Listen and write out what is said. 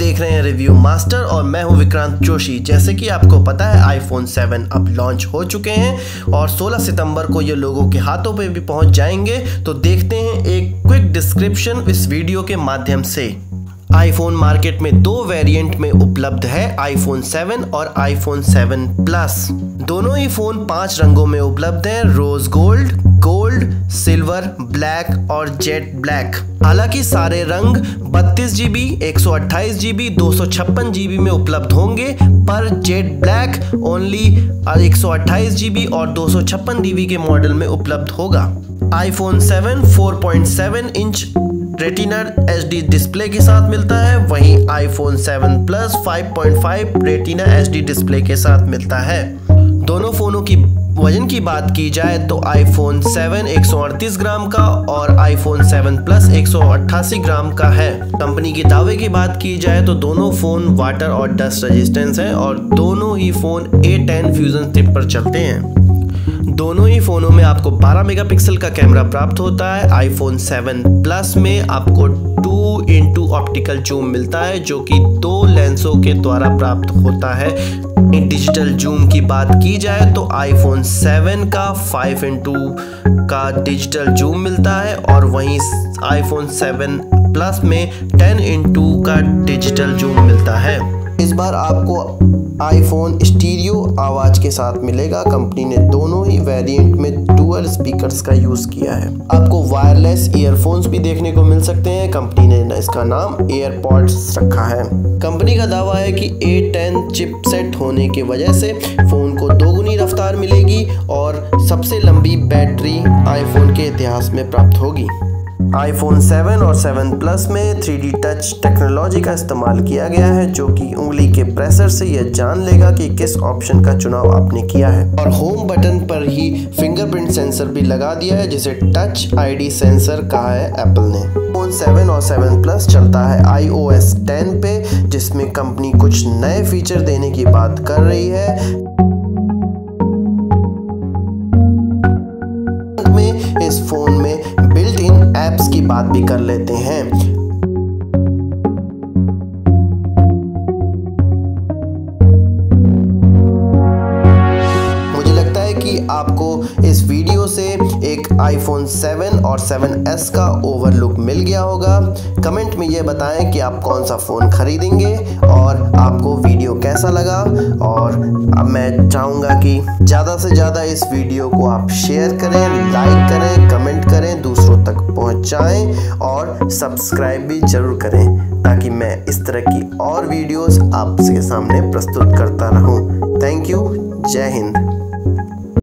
देख रहे हैं रिव्यू मास्टर और मैं हूँ विक्रांत जोशी। जैसे कि आपको पता है आईफोन 7 अब लॉन्च हो चुके हैं और 16 सितंबर को ये लोगों के हाथों पे भी पहुँच जाएँगे। तो देखते हैं एक क्विक डिस्क्रिप्शन इस वीडियो के माध्यम से। आईफोन मार्केट में दो वेरिएंट में उपलब्ध है आईफोन 7 और आईफोन 7 प्लस दोनों ही फ़ोन पाँच रंगों में उपलब्ध हैं rose gold gold silver black और जेट ब्लैक हालाँकि सारे रंग बत्तीस जीबी एक सौ अट्ठाईस जीबी दो सौ छप्पन जीबी में उपलब्ध होंगे, पर जेट ब्लैक ओनली एक सौ अट्ठाईस जीबी और दो सौ छप्पन जीबी के मॉडल में उपलब्ध होगा। IPhone 7 4.7 inch retina H display के साथ मिलता है। वहीं iPhone 7 plus 5.5 retina H display के साथ मिलता है। दोनों फोनों की वज़न की बात की जाए तो आईफोन 7 138 ग्राम का और आईफोन 7 प्लस 188 ग्राम का है। कंपनी के दावे की बात की जाए तो दोनों फ़ोन वाटर और डस्ट रेजिस्टेंस हैं और दोनों ही फ़ोन A10 फ्यूजन टिप पर चलते हैं। दोनों ही फ़ोनों में आपको 12 मेगापिक्सल का कैमरा प्राप्त होता है। आईफोन 7 प्लस में आपको 2 इंटू ऑप्टिकल जूम मिलता है, जो कि दो लेंसों के द्वारा प्राप्त होता है। डिजिटल जूम की बात की जाए तो आईफोन 7 का 5 इंटू का डिजिटल जूम मिलता है और वहीं आईफोन 7 प्लस में 10 इंटू का डिजिटल जूम मिलता है। इस बार आपको आईफोन स्टीरियो आवाज़ के साथ मिलेगा। कंपनी ने दोनों ही वेरिएंट में डुअल स्पीकर्स का यूज़ किया है। आपको वायरलेस ईयरफोन्स भी देखने को मिल सकते हैं। कंपनी ने इसका नाम एयरपॉड्स रखा है। कंपनी का दावा है कि A10 चिपसेट होने की वजह से फ़ोन को दोगुनी रफ्तार मिलेगी और सबसे लंबी बैटरी आईफोन के इतिहास में प्राप्त होगी। आईफोन 7 और 7 प्लस में 3D टच टेक्नोलॉजी का इस्तेमाल किया गया है, जो कि उंगली के प्रेशर से यह जान लेगा कि किस ऑप्शन का चुनाव आपने किया है। और होम बटन पर ही फिंगरप्रिंट सेंसर भी लगा दिया है, जिसे टच आईडी सेंसर कहा है एप्पल ने। फ़ोन 7 और 7 प्लस चलता है आई ओ एस टेन पे, जिसमें कंपनी कुछ नए फीचर देने की बात कर रही है। बात भी कर लेते हैं। मुझे लगता है कि आपको इस वीडियो से एक आईफोन 7 और 7s का ओवरलुक मिल गया होगा। कमेंट में ये बताएँ कि आप कौन सा फ़ोन खरीदेंगे और आपको वीडियो कैसा लगा। और अब मैं चाहूँगा कि ज़्यादा से ज़्यादा इस वीडियो को आप शेयर करें लाइक करें कमेंट करें, दूसरों पहुँचाएँ और सब्सक्राइब भी ज़रूर करें, ताकि मैं इस तरह की और वीडियोस आपके सामने प्रस्तुत करता रहूँ। थैंक यू जय हिंद.